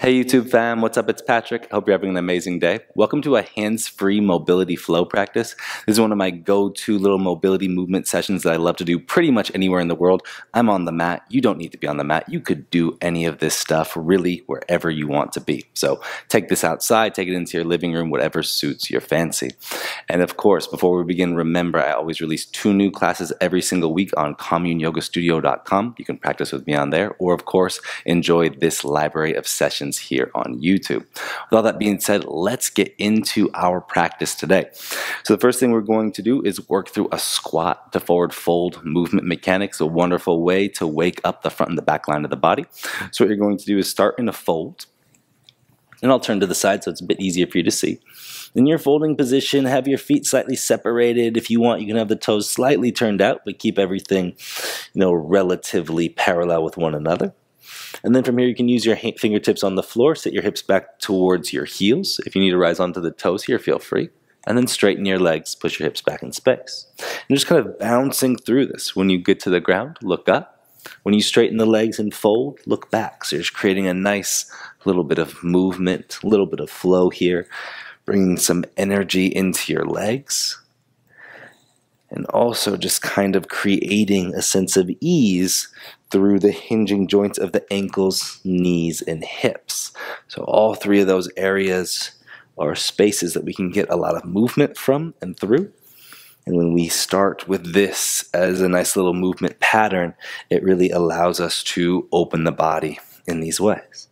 Hey YouTube fam, what's up? It's Patrick. Hope you're having an amazing day. Welcome to a hands-free mobility flow practice. This is one of my go-to little mobility movement sessions that I love to do pretty much anywhere in the world. I'm on the mat. You don't need to be on the mat. You could do any of this stuff really wherever you want to be. So take this outside, take it into your living room, whatever suits your fancy. And of course, before we begin, remember I always release two new classes every single week on communeyogastudio.com. You can practice with me on there, or of course, enjoy this library of sessions here on YouTube. With all that being said, let's get into our practice today. So the first thing we're going to do is work through a squat to forward fold movement mechanics, a wonderful way to wake up the front and the back line of the body. So what you're going to do is start in a fold, and I'll turn to the side so it's a bit easier for you to see. In your folding position, have your feet slightly separated. If you want, you can have the toes slightly turned out, but keep everything, you know, relatively parallel with one another. And then from here, you can use your fingertips on the floor, sit your hips back towards your heels. If you need to rise onto the toes here, feel free. And then straighten your legs, push your hips back in space. And just kind of bouncing through this. When you get to the ground, look up. When you straighten the legs and fold, look back. So you're just creating a nice little bit of movement, a little bit of flow here, bringing some energy into your legs. And also just kind of creating a sense of ease through the hinging joints of the ankles, knees, and hips. So all three of those areas are spaces that we can get a lot of movement from and through. And when we start with this as a nice little movement pattern, it really allows us to open the body in these ways.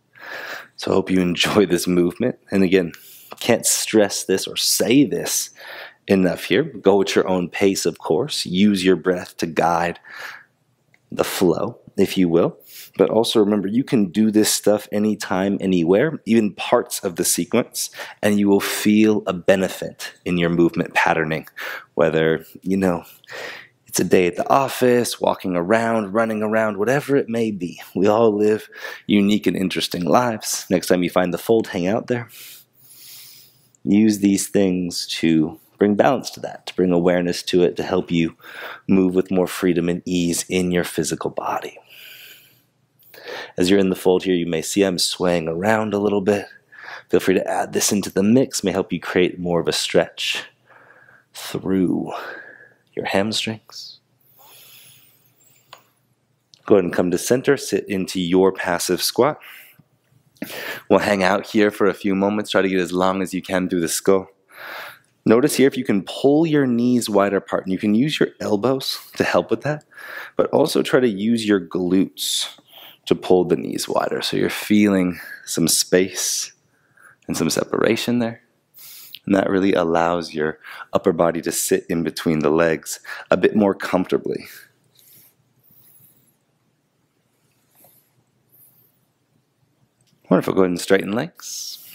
So I hope you enjoy this movement. And again, can't stress this or say this enough here. Go at your own pace, of course. Use your breath to guide the flow if you will. But also remember, you can do this stuff anytime, anywhere, even parts of the sequence, and you will feel a benefit in your movement patterning. Whether, you know, it's a day at the office, walking around, running around, whatever it may be. We all live unique and interesting lives. Next time you find the fold, hang out there. Use these things to bring balance to that, to bring awareness to it, to help you move with more freedom and ease in your physical body. As you're in the fold here, you may see I'm swaying around a little bit. Feel free to add this into the mix, may help you create more of a stretch through your hamstrings. Go ahead and come to center, sit into your passive squat. We'll hang out here for a few moments, try to get as long as you can through the skull. Notice here if you can pull your knees wider apart, and you can use your elbows to help with that, but also try to use your glutes to pull the knees wider. So you're feeling some space and some separation there. And that really allows your upper body to sit in between the legs a bit more comfortably. Wonderful. Go ahead and straighten legs.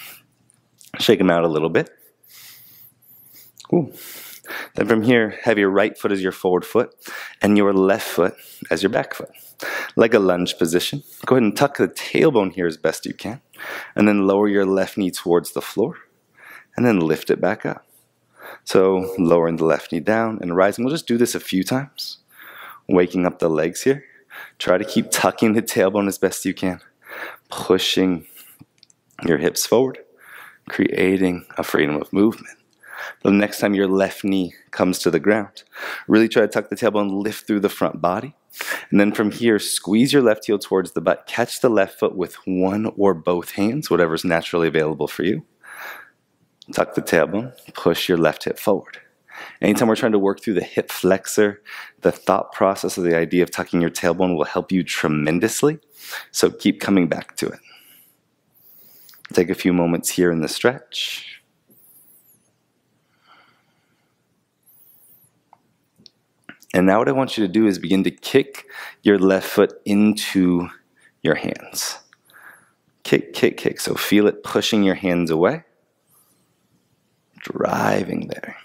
Shake them out a little bit. Cool. Then from here, have your right foot as your forward foot and your left foot as your back foot. Like a lunge position. Go ahead and tuck the tailbone here as best you can. And then lower your left knee towards the floor. And then lift it back up. So lowering the left knee down and rising. We'll just do this a few times. Waking up the legs here. Try to keep tucking the tailbone as best you can. Pushing your hips forward. Creating a freedom of movement. The next time your left knee comes to the ground, really try to tuck the tailbone, lift through the front body. And then from here, squeeze your left heel towards the butt. Catch the left foot with one or both hands, whatever's naturally available for you. Tuck the tailbone, push your left hip forward. Anytime we're trying to work through the hip flexor, the thought process of the idea of tucking your tailbone will help you tremendously. So keep coming back to it. Take a few moments here in the stretch. And now what I want you to do is begin to kick your left foot into your hands. Kick, kick, kick. So feel it pushing your hands away. Driving there.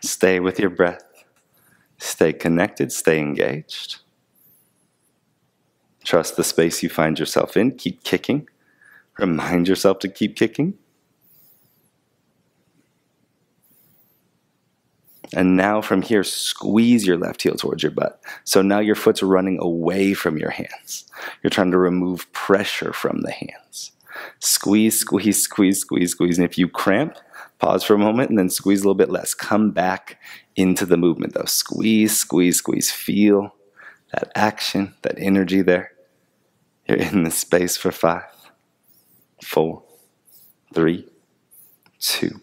Stay with your breath. Stay connected, stay engaged. Trust the space you find yourself in. Keep kicking. Remind yourself to keep kicking. And now from here, squeeze your left heel towards your butt. So now your foot's running away from your hands. You're trying to remove pressure from the hands. Squeeze, squeeze, squeeze, squeeze, squeeze. And if you cramp, pause for a moment and then squeeze a little bit less. Come back into the movement though. Squeeze, squeeze, squeeze. Feel that action, that energy there. You're in the space for five, four, three, two,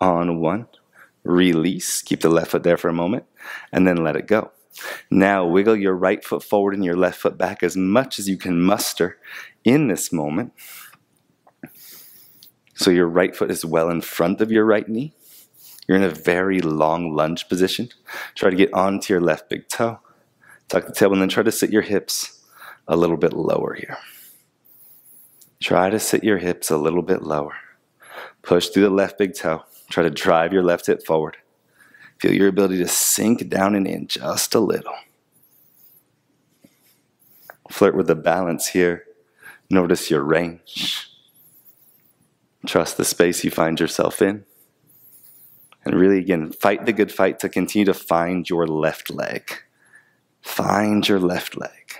on one. Release. Keep the left foot there for a moment and then let it go. Now wiggle your right foot forward and your left foot back as much as you can muster in this moment. So your right foot is well in front of your right knee. You're in a very long lunge position. Try to get onto your left big toe. Tuck the tailbone, and then try to sit your hips a little bit lower here. Try to sit your hips a little bit lower. Push through the left big toe. Try to drive your left hip forward. Feel your ability to sink down and in just a little. Flirt with the balance here. Notice your range. Trust the space you find yourself in. And really, again, fight the good fight to continue to find your left leg. Find your left leg.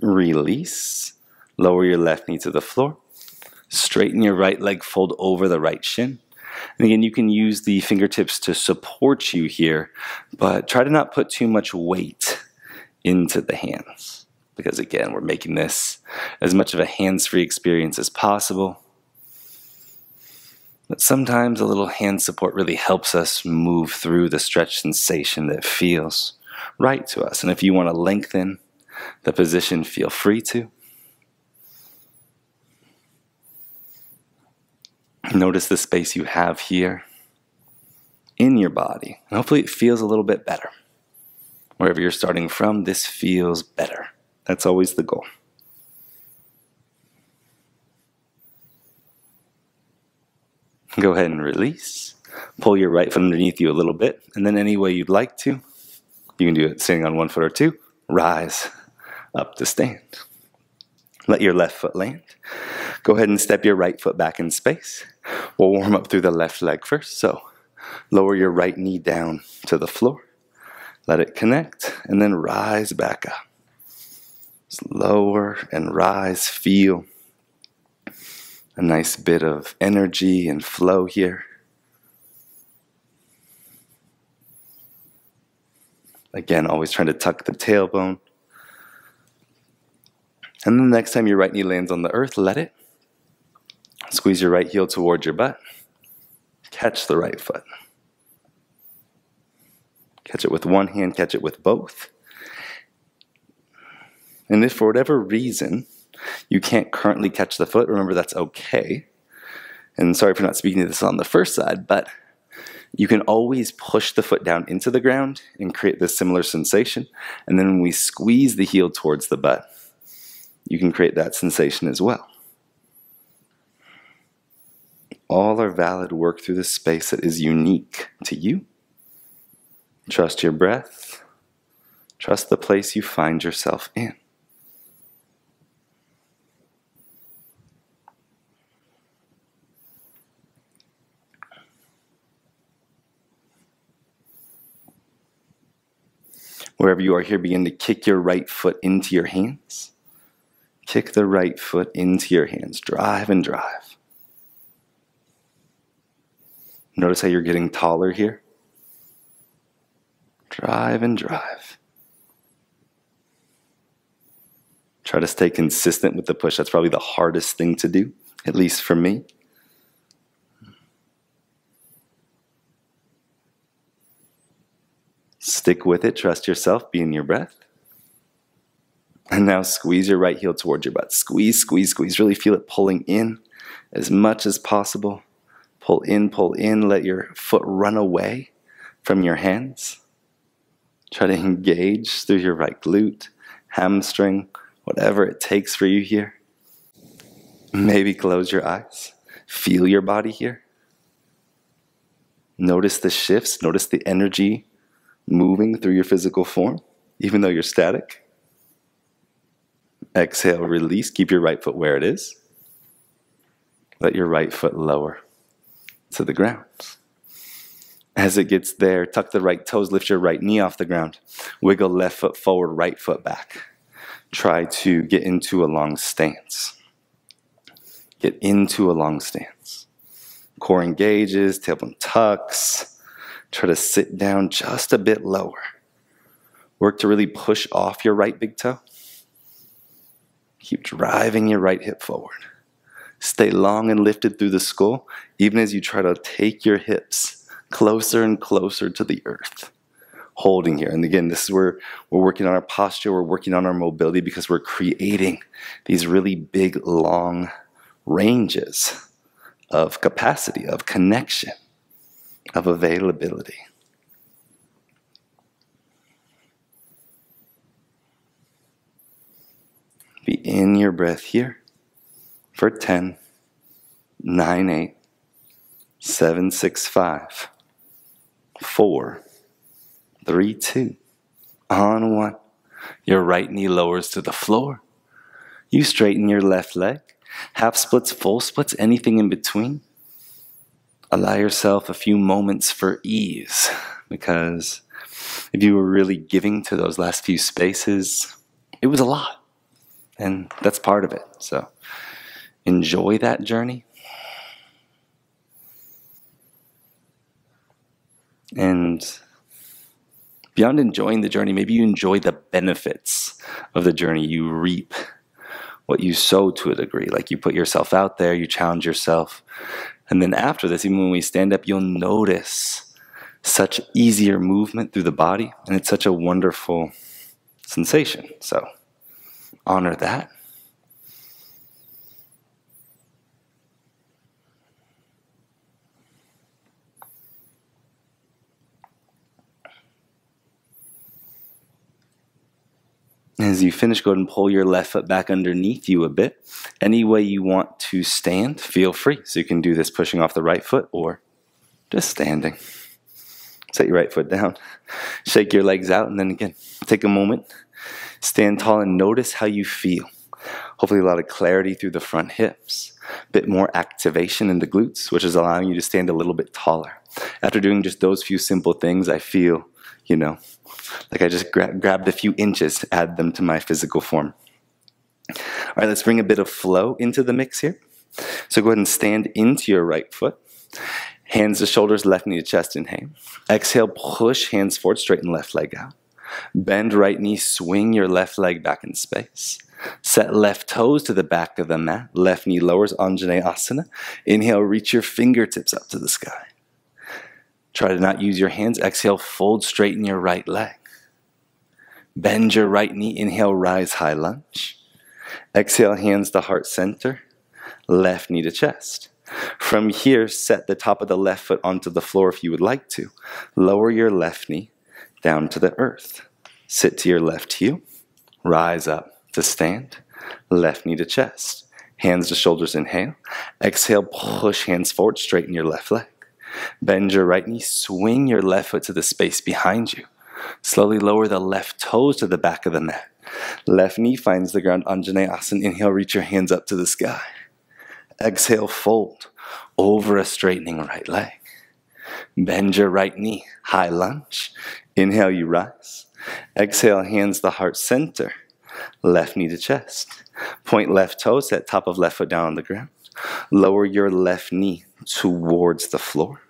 Release. Lower your left knee to the floor. Straighten your right leg, fold over the right shin. And again, you can use the fingertips to support you here, but try to not put too much weight into the hands. Because again, we're making this as much of a hands free experience as possible. But sometimes a little hand support really helps us move through the stretch sensation that feels right to us. And if you want to lengthen the position, feel free to. Notice the space you have here in your body. And hopefully it feels a little bit better. Wherever you're starting from, this feels better. That's always the goal. Go ahead and release. Pull your right foot underneath you a little bit, and then any way you'd like to. You can do it sitting on one foot or two. Rise up to stand. Let your left foot land. Go ahead and step your right foot back in space. We'll warm up through the left leg first. So lower your right knee down to the floor. Let it connect and then rise back up. Just lower and rise. Feel a nice bit of energy and flow here. Again, always trying to tuck the tailbone. And then the next time your right knee lands on the earth, let it. Squeeze your right heel towards your butt. Catch the right foot. Catch it with one hand, catch it with both. And if for whatever reason you can't currently catch the foot, remember that's okay. And sorry for not speaking to this on the first side, but you can always push the foot down into the ground and create this similar sensation. And then we squeeze the heel towards the butt, you can create that sensation as well. All are valid work through the space that is unique to you. Trust your breath. Trust the place you find yourself in. Wherever you are here, begin to kick your right foot into your hands. Kick the right foot into your hands. Drive and drive. Notice how you're getting taller here. Drive and drive. Try to stay consistent with the push. That's probably the hardest thing to do, at least for me. Stick with it. Trust yourself. Be in your breath. And now squeeze your right heel towards your butt. Squeeze, squeeze, squeeze. Really feel it pulling in as much as possible. Pull in, pull in. Let your foot run away from your hands. Try to engage through your right glute, hamstring, whatever it takes for you here. Maybe close your eyes. Feel your body here. Notice the shifts. Notice the energy moving through your physical form, even though you're static. Exhale, release. Keep your right foot where it is. let your right foot lower to the ground. As it gets there, tuck the right toes, lift your right knee off the ground. Wiggle left foot forward, right foot back. Try to get into a long stance. Get into a long stance. Core engages, tailbone tucks. Try to sit down just a bit lower. Work to really push off your right big toe. Keep driving your right hip forward. Stay long and lifted through the skull, even as you try to take your hips closer and closer to the earth. Holding here. And again, this is where we're working on our posture, we're working on our mobility because we're creating these really big, long ranges of capacity, of connection, of availability. Be in your breath here for 10, 9, 8, 7, 6, 5 four, three, two, on one. Your right knee lowers to the floor. You straighten your left leg. Half splits, full splits, anything in between. Allow yourself a few moments for ease because if you were really giving to those last few spaces, it was a lot. And that's part of it. So enjoy that journey And beyond enjoying the journey, maybe you enjoy the benefits of the journey. You reap what you sow to a degree. Like you put yourself out there, you challenge yourself. And then after this, even when we stand up, you'll notice such easier movement through the body. And it's such a wonderful sensation. So honor that. As you finish, go ahead and pull your left foot back underneath you a bit. Any way you want to stand, feel free. So you can do this pushing off the right foot or just standing. Set your right foot down. Shake your legs out, and then again, take a moment. Stand tall and notice how you feel. Hopefully, a lot of clarity through the front hips, a bit more activation in the glutes, which is allowing you to stand a little bit taller. After doing just those few simple things, I feel, you know, like I just gra- grabbed a few inches, add them to my physical form. All right, let's bring a bit of flow into the mix here. So go ahead and stand into your right foot. Hands to shoulders, left knee to chest, inhale. Exhale, push hands forward, straighten left leg out. Bend right knee, swing your left leg back in space. Set left toes to the back of the mat. Left knee lowers, Anjaneyasana. Inhale, reach your fingertips up to the sky. Try to not use your hands. Exhale, fold, straighten your right leg. Bend your right knee. Inhale, rise, high lunge. Exhale, hands to heart center. Left knee to chest. From here, set the top of the left foot onto the floor if you would like to. Lower your left knee down to the earth. Sit to your left heel. Rise up to stand. Left knee to chest. Hands to shoulders, inhale. Exhale, push hands forward, straighten your left leg. Bend your right knee, swing your left foot to the space behind you. Slowly lower the left toes to the back of the mat. Left knee finds the ground, Anjaneyasana. Inhale, reach your hands up to the sky. Exhale, fold over a straightening right leg. Bend your right knee, high lunge. Inhale, you rise. Exhale, hands the heart center. Left knee to chest. Point left toes, set top of left foot down on the ground. Lower your left knee towards the floor.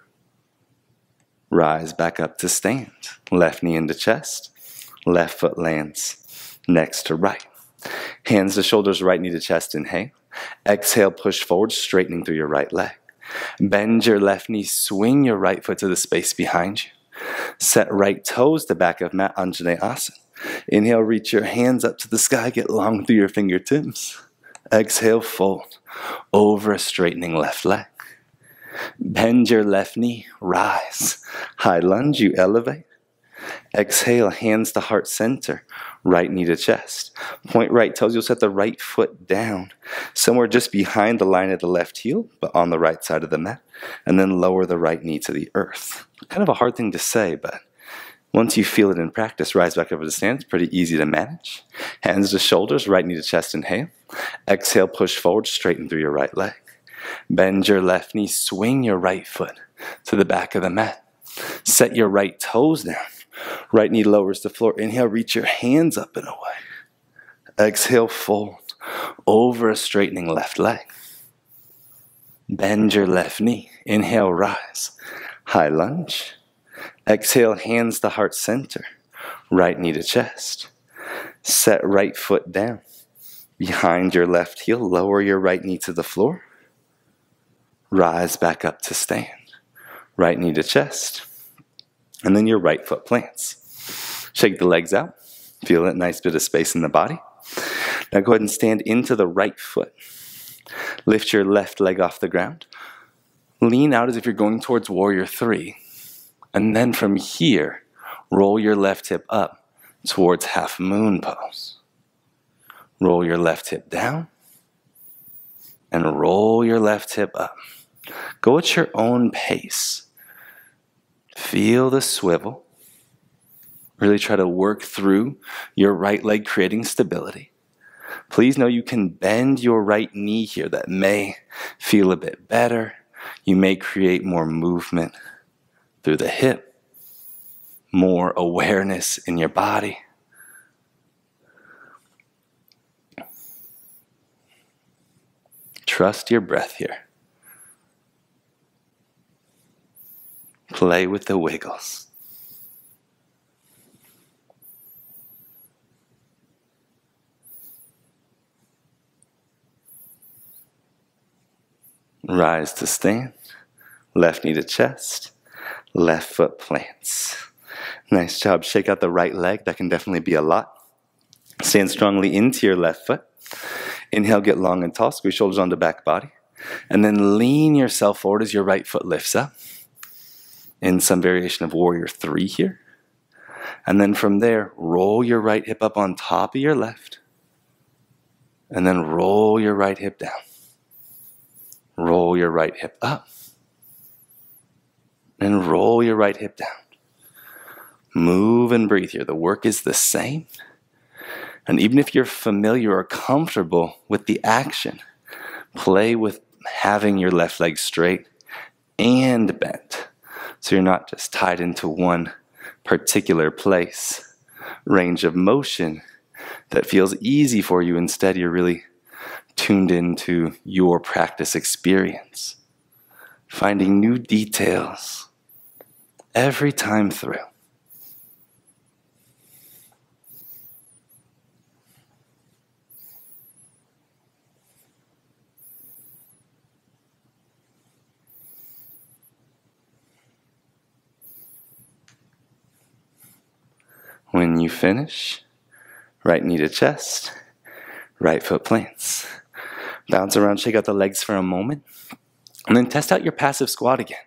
Rise back up to stand. Left knee into chest. Left foot lands next to right. Hands to shoulders, right knee to chest. Inhale. Exhale, push forward, straightening through your right leg. Bend your left knee, swing your right foot to the space behind you. Set right toes to back of mat Anjaneyasana. Inhale, reach your hands up to the sky, get long through your fingertips. Exhale, fold over a straightening left leg. Bend your left knee, rise. High lunge, you elevate. Exhale, hands to heart center, right knee to chest. Point right toes, you'll set the right foot down, somewhere just behind the line of the left heel, but on the right side of the mat. And then lower the right knee to the earth. Kind of a hard thing to say, but once you feel it in practice, rise back up to stand. It's pretty easy to manage. Hands to shoulders, right knee to chest, inhale. Exhale, push forward, straighten through your right leg. Bend your left knee, swing your right foot to the back of the mat. Set your right toes down. Right knee lowers the floor. Inhale, reach your hands up and away. Exhale, fold over a straightening left leg. Bend your left knee. Inhale, rise. High lunge. Exhale, hands to heart center. Right knee to chest. Set right foot down. Behind your left heel, lower your right knee to the floor. Rise back up to stand. Right knee to chest. And then your right foot plants. Shake the legs out. Feel a nice bit of space in the body. Now go ahead and stand into the right foot. Lift your left leg off the ground. Lean out as if you're going towards warrior three. And then from here, roll your left hip up towards half moon pose. Roll your left hip down and roll your left hip up. Go at your own pace. Feel the swivel. Really try to work through your right leg, creating stability. Please know you can bend your right knee here. That may feel a bit better. You may create more movement through the hip, more awareness in your body. Trust your breath here. Play with the wiggles. Rise to stand. Left knee to chest. Left foot plants. Nice job. Shake out the right leg. That can definitely be a lot. Stand strongly into your left foot. Inhale, get long and tall. Squeeze shoulders onto back body. And then lean yourself forward as your right foot lifts up. In some variation of warrior three here. And then from there, roll your right hip up on top of your left. And then roll your right hip down. Roll your right hip up. And roll your right hip down. Move and breathe here. The work is the same. And even if you're familiar or comfortable with the action, play with having your left leg straight and bent. So you're not just tied into one particular place, range of motion that feels easy for you. Instead, you're really tuned into your practice experience, finding new details every time through. When you finish, right knee to chest, right foot plants. Bounce around, shake out the legs for a moment, and then test out your passive squat again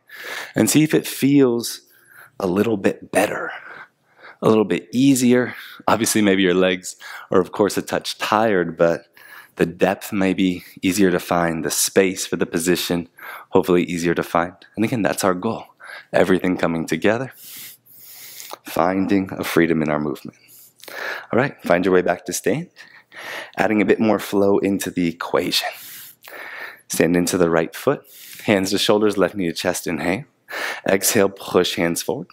and see if it feels a little bit better, a little bit easier. Obviously, maybe your legs are, of course, a touch tired, but the depth may be easier to find, the space for the position, hopefully, easier to find. And again, that's our goal everything coming together finding a freedom in our movement. All right, find your way back to stand, adding a bit more flow into the equation. Stand into the right foot, hands to shoulders, left knee to chest, inhale. Exhale, push hands forward.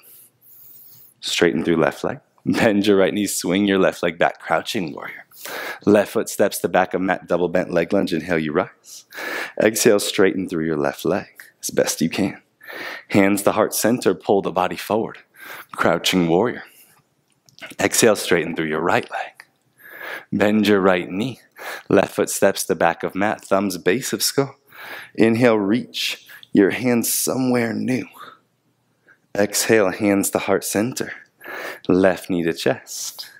Straighten through left leg. Bend your right knee, swing your left leg back, crouching warrior. Left foot steps the back of mat, double bent leg lunge. Inhale, you rise. Exhale, straighten through your left leg as best you can. Hands to heart center, pull the body forward. Crouching warrior. Exhale, straighten through your right leg. Bend your right knee. Left foot steps the back of mat, thumbs base of skull. Inhale, reach your hands somewhere new. Exhale, hands to heart center. Left knee to chest.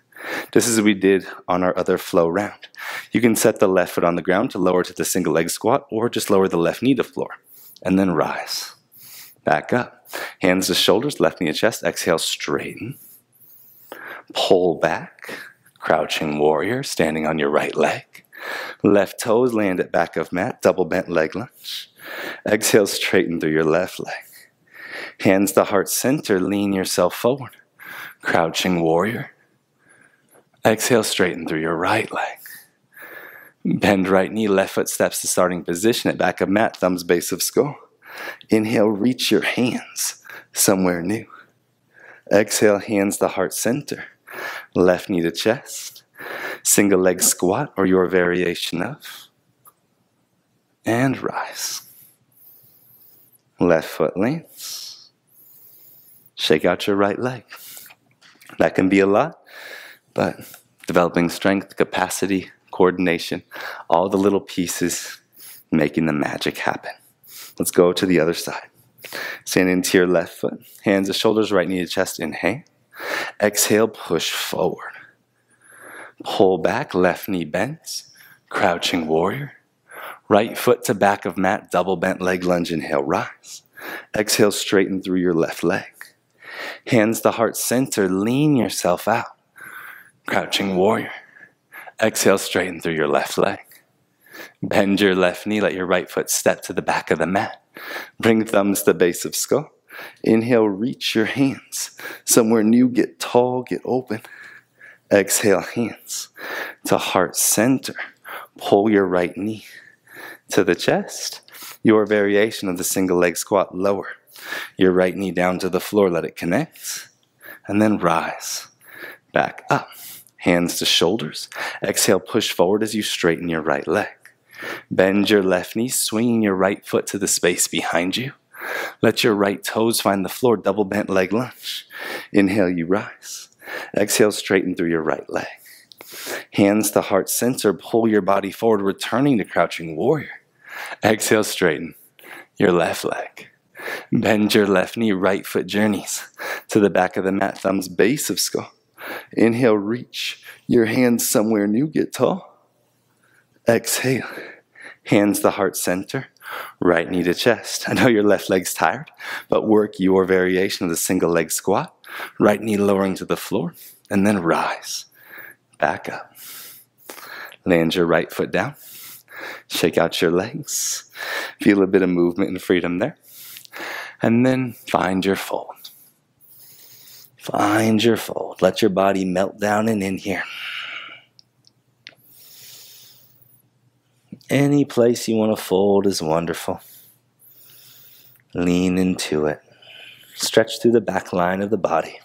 This is what we did on our other flow round. You can set the left foot on the ground to lower to the single leg squat, or just lower the left knee to floor, and then rise. Back up. Hands to shoulders, left knee to chest. Exhale, straighten. Pull back. Crouching warrior, standing on your right leg. Left toes land at back of mat, double bent leg lunge. Exhale, straighten through your left leg. Hands to heart center, lean yourself forward. Crouching warrior. Exhale, straighten through your right leg. Bend right knee, left foot steps to starting position at back of mat, thumbs base of skull. Inhale, reach your hands somewhere new. Exhale, hands to heart center. Left knee to chest. Single leg squat or your variation of. And rise. Left foot leans. Shake out your right leg. That can be a lot, but developing strength, capacity, coordination, all the little pieces making the magic happen. Let's go to the other side. Stand into your left foot, hands to shoulders, right knee to chest, inhale. Exhale, push forward. Pull back, left knee bends, crouching warrior. Right foot to back of mat, double bent leg lunge, inhale, rise. Exhale, straighten through your left leg. Hands to heart center, lean yourself out. Crouching warrior. Exhale, straighten through your left leg. Bend your left knee, let your right foot step to the back of the mat. Bring thumbs to the base of skull. Inhale, reach your hands. Somewhere new, get tall, get open. Exhale, hands to heart center. Pull your right knee to the chest. Your variation of the single leg squat, lower your right knee down to the floor, let it connect. And then rise back up. Hands to shoulders. Exhale, push forward as you straighten your right leg. Bend your left knee, swinging your right foot to the space behind you. Let your right toes find the floor, double bent leg lunge. Inhale, you rise. Exhale, straighten through your right leg. Hands to heart center, pull your body forward, returning to crouching warrior. Exhale, straighten your left leg. Bend your left knee, right foot journeys to the back of the mat, thumbs base of skull. Inhale, reach your hands somewhere new, get tall. Exhale, hands the heart center, right knee to chest. I know your left leg's tired, but work your variation of the single leg squat, right knee lowering to the floor, and then rise. Back up. Land your right foot down. Shake out your legs. Feel a bit of movement and freedom there. And then find your fold. Find your fold. Let your body melt down and in here. Any place you want to fold is wonderful. Lean into it. Stretch through the back line of the body.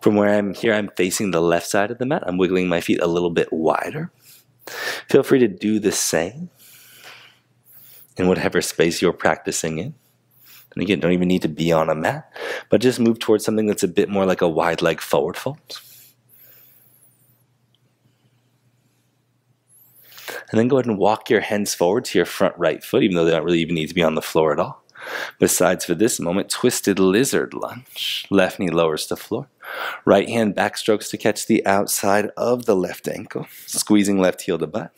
From where I'm here, I'm facing the left side of the mat. I'm wiggling my feet a little bit wider. Feel free to do the same in whatever space you're practicing in. And again, don't even need to be on a mat, but just move towards something that's a bit more like a wide leg forward fold. And then go ahead and walk your hands forward to your front right foot, even though they don't really even need to be on the floor at all. Besides, for this moment, twisted lizard lunge. Left knee lowers to floor. Right hand backstrokes to catch the outside of the left ankle, squeezing left heel to butt.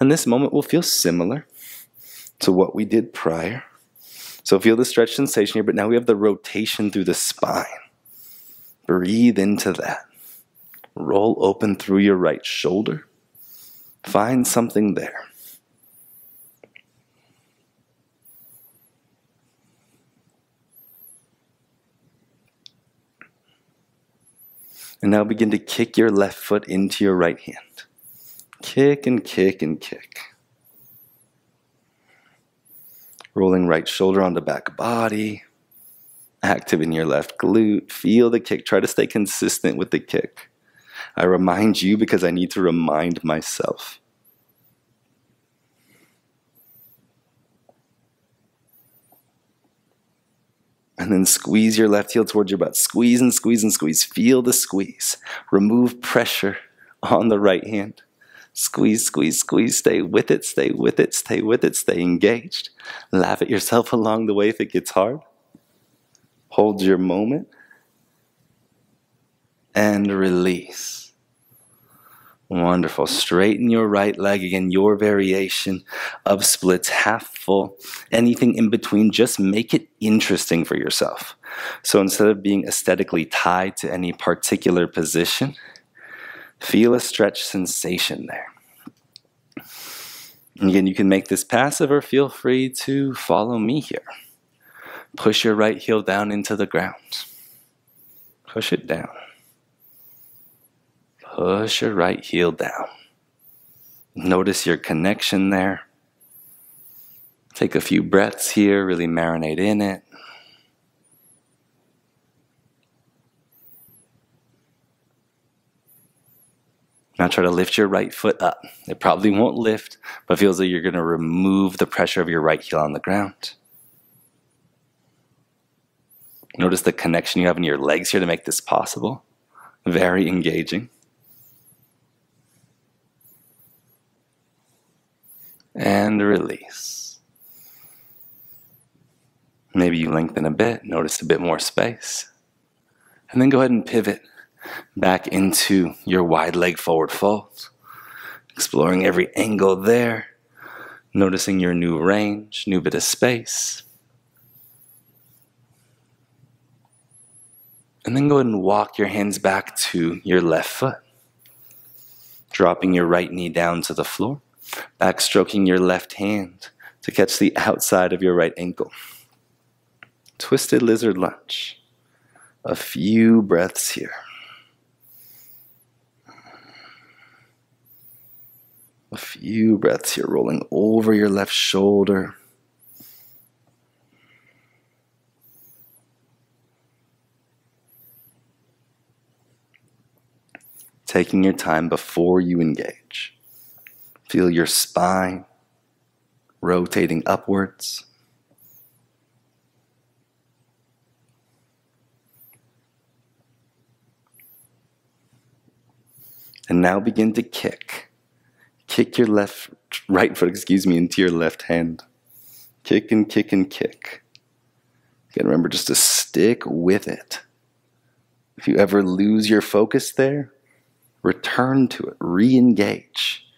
And this moment will feel similar to what we did prior. So feel the stretch sensation here, but now we have the rotation through the spine. Breathe into that. Roll open through your right shoulder. Find something there. And now begin to kick your left foot into your right hand. Kick and kick and kick. Rolling right shoulder onto back body. Active in your left glute. Feel the kick. Try to stay consistent with the kick. I remind you because I need to remind myself. And then squeeze your left heel towards your butt. Squeeze and squeeze and squeeze. Feel the squeeze. Remove pressure on the right hand. Squeeze, squeeze, squeeze. Stay with it, stay with it, stay with it, stay engaged. Laugh at yourself along the way if it gets hard. Hold your moment and release. Wonderful. Straighten your right leg again, your variation of splits, half full. Anything in between, just make it interesting for yourself. So instead of being aesthetically tied to any particular position, Feel a stretch sensation there. Again, you can make this passive or feel free to follow me here. Push your right heel down into the ground. Push it down. Push your right heel down. Notice your connection there. Take a few breaths here, really marinate in it. Now try to lift your right foot up. It probably won't lift, but feels like you're going to remove the pressure of your right heel on the ground. Notice the connection you have in your legs here to make this possible. Very engaging. And release. Maybe you lengthen a bit, notice a bit more space. And then go ahead and pivot back into your wide leg forward fold. Exploring every angle there, noticing your new range, new bit of space. And then go ahead and walk your hands back to your left foot. Dropping your right knee down to the floor, back stroking your left hand to catch the outside of your right ankle. Twisted lizard lunge. A few breaths here. A few breaths here, rolling over your left shoulder. Taking your time before you engage. Feel your spine rotating upwards. And now begin to kick. Kick your left, right foot, excuse me, into your left hand. Kick and kick and kick. Again, remember just to stick with it. If you ever lose your focus there, return to it, re engage.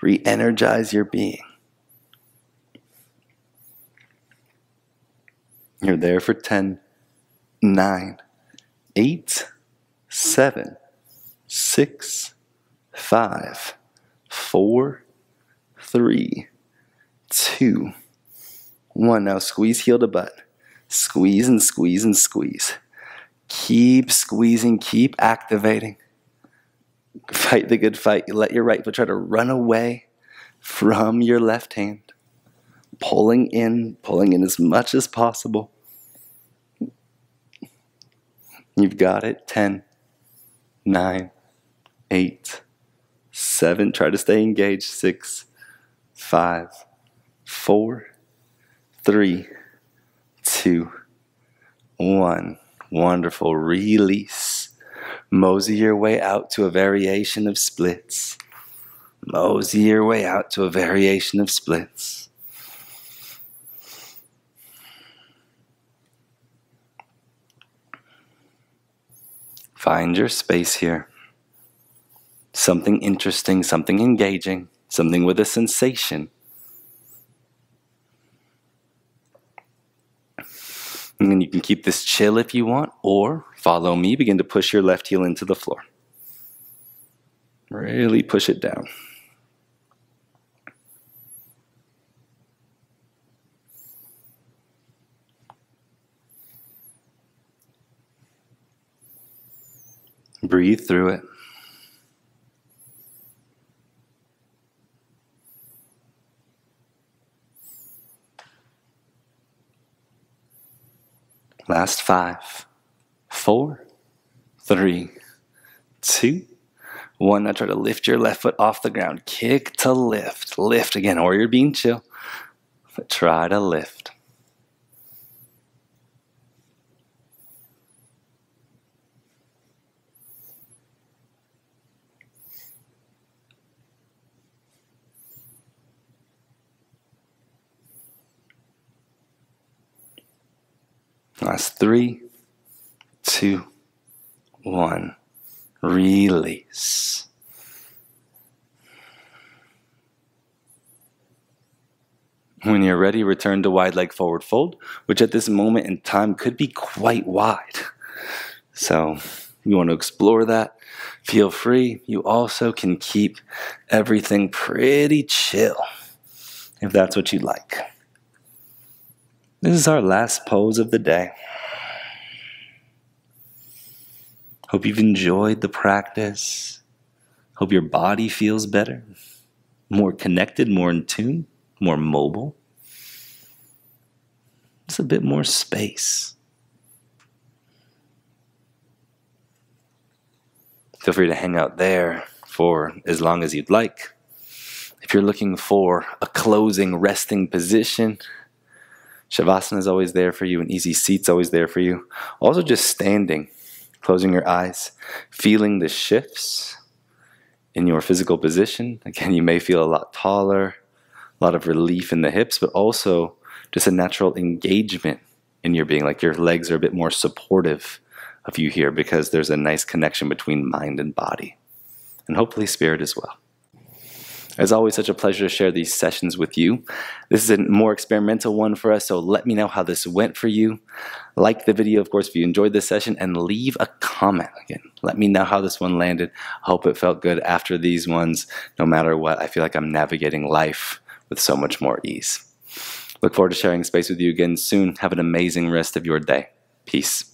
Re energize your being. You're there for 10, 9, 8, 7, six, five, four, three, two, one. Now squeeze heel to butt. Squeeze and squeeze and squeeze. Keep squeezing, keep activating. Fight the good fight. You let your right foot try to run away from your left hand. Pulling in, pulling in as much as possible. You've got it. 10, 9, eight, seven. Try to stay engaged. Six, five, four, three, two, one. Wonderful. Release. Mosey your way out to a variation of splits. Mosey your way out to a variation of splits. Find your space here something interesting, something engaging, something with a sensation. And then you can keep this chill if you want, or follow me, begin to push your left heel into the floor. Really push it down. Breathe through it. Last five, four, three, two, one. Now try to lift your left foot off the ground. Kick to lift. Lift again, or you're being chill. But try to lift. Last three, two, one. Release. When you're ready, return to wide leg forward fold, which at this moment in time could be quite wide. So, you want to explore that, feel free. You also can keep everything pretty chill if that's what you like. This is our last pose of the day. Hope you've enjoyed the practice. Hope your body feels better, more connected, more in tune, more mobile. It's a bit more space. Feel free to hang out there for as long as you'd like. If you're looking for a closing resting position, Shavasana is always there for you, an easy seat's always there for you. Also, just standing, closing your eyes, feeling the shifts in your physical position. Again, you may feel a lot taller, a lot of relief in the hips, but also just a natural engagement in your being. Like your legs are a bit more supportive of you here because there's a nice connection between mind and body, and hopefully spirit as well. As always, such a pleasure to share these sessions with you. This is a more experimental one for us, so let me know how this went for you. Like the video, of course, if you enjoyed this session, and leave a comment. Again, let me know how this one landed. I hope it felt good after these ones. No matter what, I feel like I'm navigating life with so much more ease. Look forward to sharing space with you again soon. Have an amazing rest of your day. Peace.